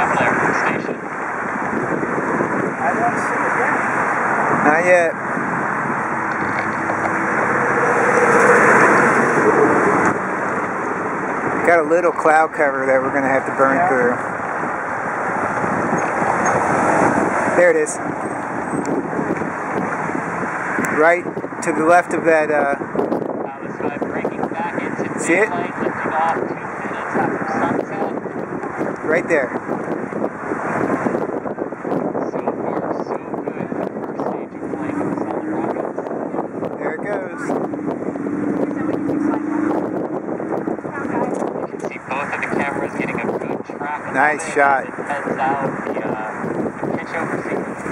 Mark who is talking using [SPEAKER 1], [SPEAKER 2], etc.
[SPEAKER 1] Station. I don't see it yet. Not yet. Got a little cloud cover that we're going to have to burn
[SPEAKER 2] yeah.
[SPEAKER 1] through. There it is. Right to the left of that. Uh,
[SPEAKER 2] uh,
[SPEAKER 1] see it? Right there.
[SPEAKER 2] So far, so good first stage of flight with the solid rockets.
[SPEAKER 1] There it goes.
[SPEAKER 2] You can see both of the cameras getting a good track
[SPEAKER 1] Nice shot.
[SPEAKER 2] it heads out. The, uh, the pitch over sequence